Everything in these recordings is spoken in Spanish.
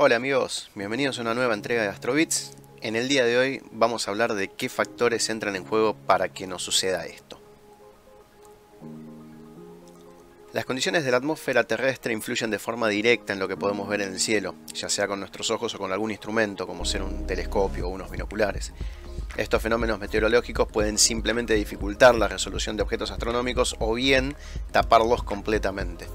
Hola amigos, bienvenidos a una nueva entrega de Astrobits. En el día de hoy vamos a hablar de qué factores entran en juego para que nos suceda esto. Las condiciones de la atmósfera terrestre influyen de forma directa en lo que podemos ver en el cielo, ya sea con nuestros ojos o con algún instrumento, como ser un telescopio o unos binoculares. Estos fenómenos meteorológicos pueden simplemente dificultar la resolución de objetos astronómicos o bien taparlos completamente.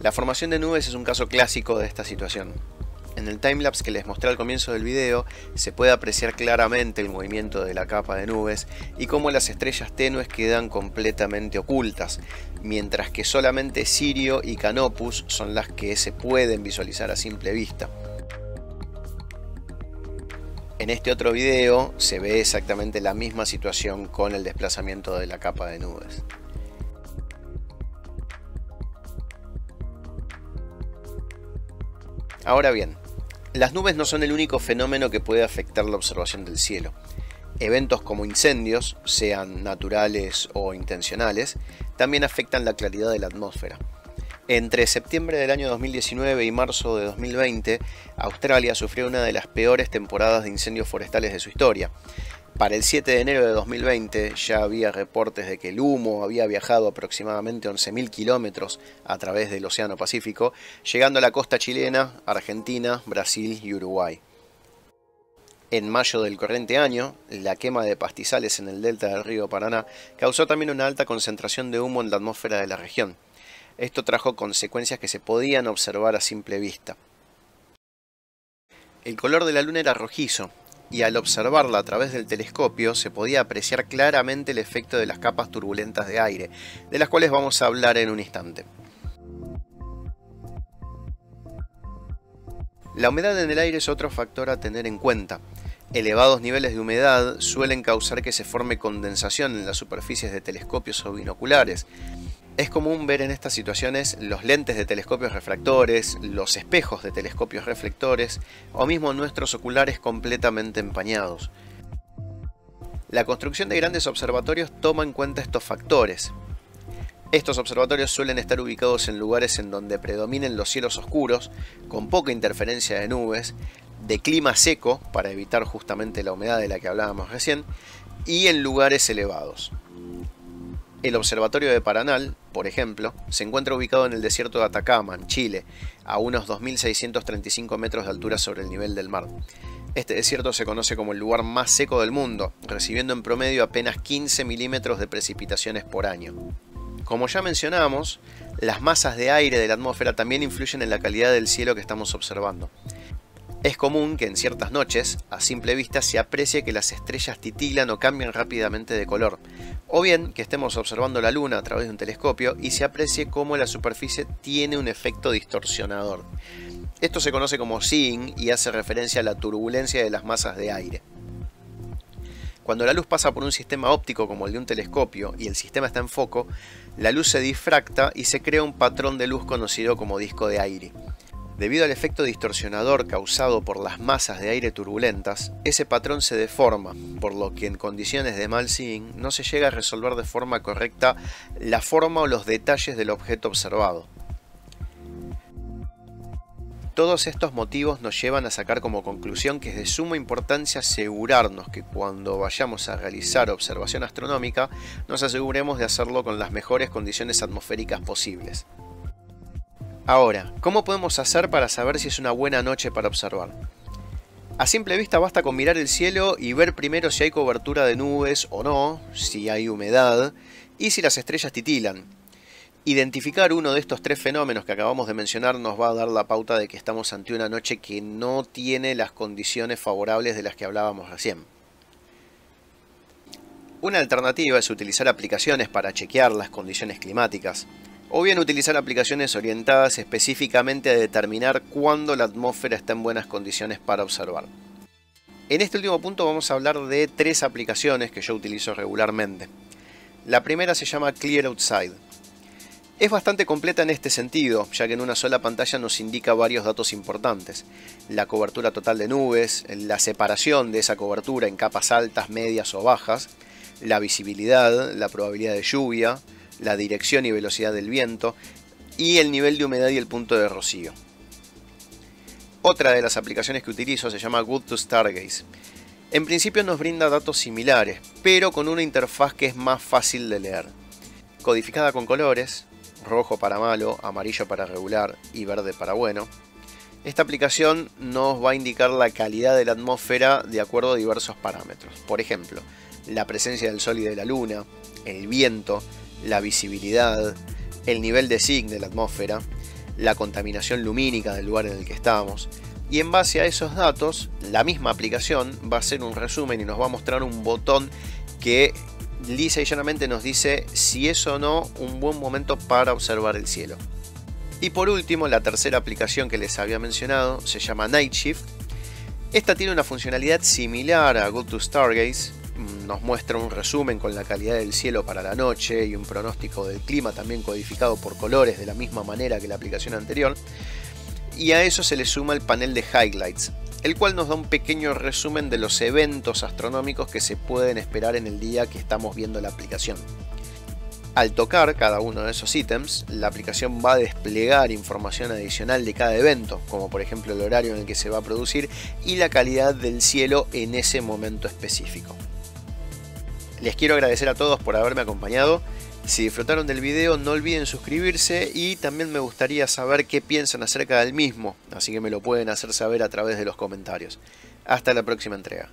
La formación de nubes es un caso clásico de esta situación. En el timelapse que les mostré al comienzo del video se puede apreciar claramente el movimiento de la capa de nubes y cómo las estrellas tenues quedan completamente ocultas, mientras que solamente Sirio y Canopus son las que se pueden visualizar a simple vista. En este otro video se ve exactamente la misma situación con el desplazamiento de la capa de nubes. Ahora bien, las nubes no son el único fenómeno que puede afectar la observación del cielo. Eventos como incendios, sean naturales o intencionales, también afectan la claridad de la atmósfera. Entre septiembre del año 2019 y marzo de 2020, Australia sufrió una de las peores temporadas de incendios forestales de su historia. Para el 7 de enero de 2020 ya había reportes de que el humo había viajado aproximadamente 11.000 kilómetros a través del Océano Pacífico, llegando a la costa chilena, Argentina, Brasil y Uruguay. En mayo del corriente año, la quema de pastizales en el delta del río Paraná causó también una alta concentración de humo en la atmósfera de la región. Esto trajo consecuencias que se podían observar a simple vista. El color de la luna era rojizo, y al observarla a través del telescopio se podía apreciar claramente el efecto de las capas turbulentas de aire, de las cuales vamos a hablar en un instante. La humedad en el aire es otro factor a tener en cuenta. Elevados niveles de humedad suelen causar que se forme condensación en las superficies de telescopios o binoculares, es común ver en estas situaciones los lentes de telescopios refractores, los espejos de telescopios reflectores o mismo nuestros oculares completamente empañados. La construcción de grandes observatorios toma en cuenta estos factores. Estos observatorios suelen estar ubicados en lugares en donde predominen los cielos oscuros, con poca interferencia de nubes, de clima seco, para evitar justamente la humedad de la que hablábamos recién, y en lugares elevados. El Observatorio de Paranal, por ejemplo, se encuentra ubicado en el desierto de Atacama, en Chile, a unos 2.635 metros de altura sobre el nivel del mar. Este desierto se conoce como el lugar más seco del mundo, recibiendo en promedio apenas 15 milímetros de precipitaciones por año. Como ya mencionamos, las masas de aire de la atmósfera también influyen en la calidad del cielo que estamos observando. Es común que en ciertas noches, a simple vista, se aprecie que las estrellas titilan o cambian rápidamente de color, o bien que estemos observando la luna a través de un telescopio y se aprecie cómo la superficie tiene un efecto distorsionador. Esto se conoce como seeing y hace referencia a la turbulencia de las masas de aire. Cuando la luz pasa por un sistema óptico como el de un telescopio y el sistema está en foco, la luz se difracta y se crea un patrón de luz conocido como disco de aire. Debido al efecto distorsionador causado por las masas de aire turbulentas, ese patrón se deforma, por lo que en condiciones de mal seeing no se llega a resolver de forma correcta la forma o los detalles del objeto observado. Todos estos motivos nos llevan a sacar como conclusión que es de suma importancia asegurarnos que cuando vayamos a realizar observación astronómica nos aseguremos de hacerlo con las mejores condiciones atmosféricas posibles. Ahora, ¿cómo podemos hacer para saber si es una buena noche para observar? A simple vista basta con mirar el cielo y ver primero si hay cobertura de nubes o no, si hay humedad y si las estrellas titilan. Identificar uno de estos tres fenómenos que acabamos de mencionar nos va a dar la pauta de que estamos ante una noche que no tiene las condiciones favorables de las que hablábamos recién. Una alternativa es utilizar aplicaciones para chequear las condiciones climáticas o bien utilizar aplicaciones orientadas específicamente a determinar cuándo la atmósfera está en buenas condiciones para observar. En este último punto vamos a hablar de tres aplicaciones que yo utilizo regularmente. La primera se llama Clear Outside. Es bastante completa en este sentido, ya que en una sola pantalla nos indica varios datos importantes. La cobertura total de nubes, la separación de esa cobertura en capas altas, medias o bajas, la visibilidad, la probabilidad de lluvia, la dirección y velocidad del viento, y el nivel de humedad y el punto de rocío. Otra de las aplicaciones que utilizo se llama Good to Stargaze. En principio nos brinda datos similares, pero con una interfaz que es más fácil de leer. Codificada con colores, rojo para malo, amarillo para regular y verde para bueno. Esta aplicación nos va a indicar la calidad de la atmósfera de acuerdo a diversos parámetros. Por ejemplo, la presencia del sol y de la luna, el viento, la visibilidad, el nivel de SIG de la atmósfera, la contaminación lumínica del lugar en el que estamos. Y en base a esos datos, la misma aplicación va a hacer un resumen y nos va a mostrar un botón que lisa y llanamente nos dice si es o no un buen momento para observar el cielo. Y por último, la tercera aplicación que les había mencionado se llama Night Shift. Esta tiene una funcionalidad similar a Go to Stargaze, nos muestra un resumen con la calidad del cielo para la noche y un pronóstico del clima también codificado por colores de la misma manera que la aplicación anterior. Y a eso se le suma el panel de highlights, el cual nos da un pequeño resumen de los eventos astronómicos que se pueden esperar en el día que estamos viendo la aplicación. Al tocar cada uno de esos ítems, la aplicación va a desplegar información adicional de cada evento, como por ejemplo el horario en el que se va a producir y la calidad del cielo en ese momento específico. Les quiero agradecer a todos por haberme acompañado. Si disfrutaron del video no olviden suscribirse y también me gustaría saber qué piensan acerca del mismo, así que me lo pueden hacer saber a través de los comentarios. Hasta la próxima entrega.